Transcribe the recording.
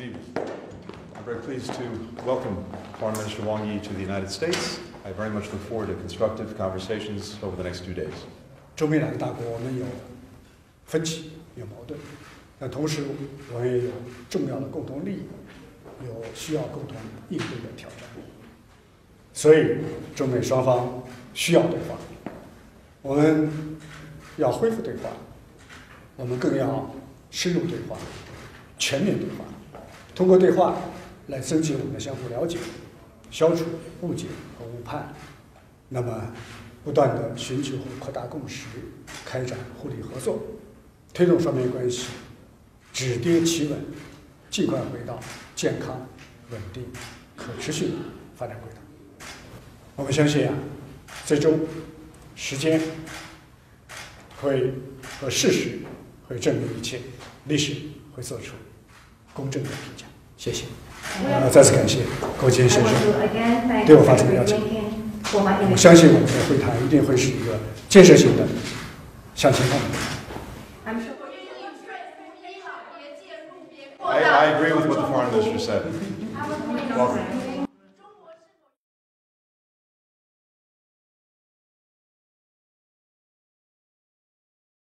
I'm very pleased to welcome Foreign Minister Wang Yi to the United States. I very much look forward to constructive conversations over the next two days. 中美两个大国，我们有分歧，有矛盾，但同时我们也有重要的共同利益，有需要共同应对的挑战。所以，中美双方需要对话，我们要恢复对话，我们更要深入对话、全面对话，通过对话来增进我们的相互了解，消除误解和误判。那么，不断的寻求和扩大共识，开展互利合作，推动双边关系止跌企稳，尽快回到健康、稳定、可持续发展轨道。我们相信啊，最终时间会和事实会证明一切，历史会做出公正的评价。谢谢。呃，再次感谢郭杰先生对我发出的邀请。我相信我们的会谈一定会是一个建设性的向前看的。I, I agree with what the Foreign Minister said. Welcome.